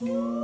Ooh.